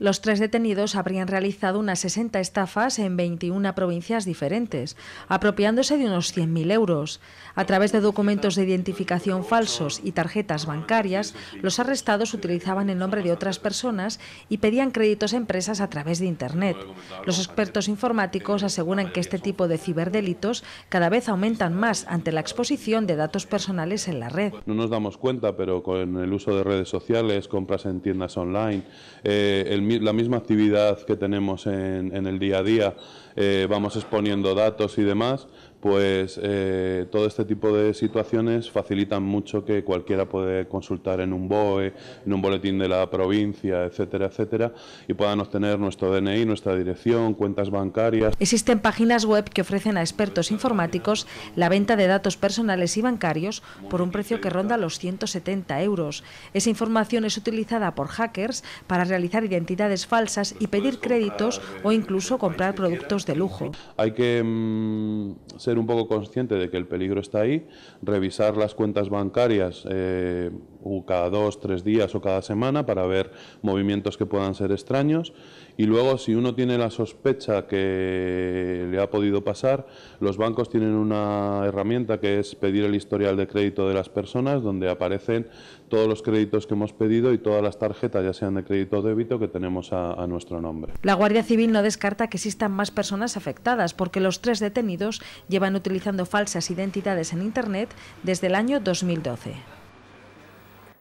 Los tres detenidos habrían realizado unas 60 estafas en 21 provincias diferentes, apropiándose de unos 100.000 euros. A través de documentos de identificación falsos y tarjetas bancarias, los arrestados utilizaban el nombre de otras personas y pedían créditos a empresas a través de Internet. Los expertos informáticos aseguran que este tipo de ciberdelitos cada vez aumentan más ante la exposición de datos personales en la red. No nos damos cuenta, pero con el uso de redes sociales, compras en tiendas online, eh, el la misma actividad que tenemos en, en el día a día, eh, vamos exponiendo datos y demás, pues eh, todo este tipo de situaciones facilitan mucho que cualquiera puede consultar en un BOE, en un boletín de la provincia, etcétera, etcétera, y puedan obtener nuestro DNI, nuestra dirección, cuentas bancarias. Existen páginas web que ofrecen a expertos informáticos la venta de datos personales y bancarios por un precio que ronda los 170 euros. Esa información es utilizada por hackers para realizar identidades falsas y pedir créditos o incluso comprar productos de lujo. Hay que mm, ser un poco consciente de que el peligro está ahí, revisar las cuentas bancarias eh, cada dos, tres días o cada semana para ver movimientos que puedan ser extraños y luego si uno tiene la sospecha que le ha podido pasar, los bancos tienen una herramienta que es pedir el historial de crédito de las personas donde aparecen todos los créditos que hemos pedido y todas las tarjetas, ya sean de crédito o débito, que tenemos a, a nuestro nombre. La Guardia Civil no descarta que existan más personas afectadas porque los tres detenidos llevan utilizando falsas identidades en Internet desde el año 2012.